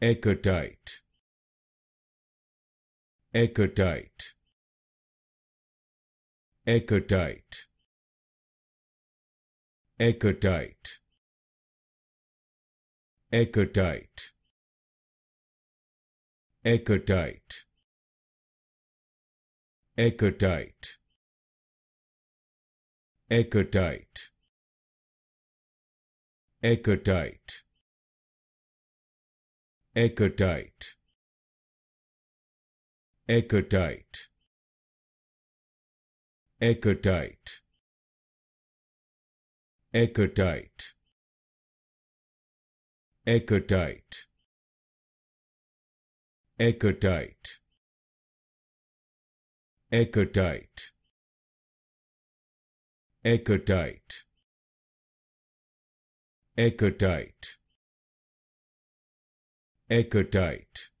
airtight airtight airtight airtight airtight airtight airtight airtight airtight airtight airtight airtight airtight airtight airtight airtight airtight airtight Akertite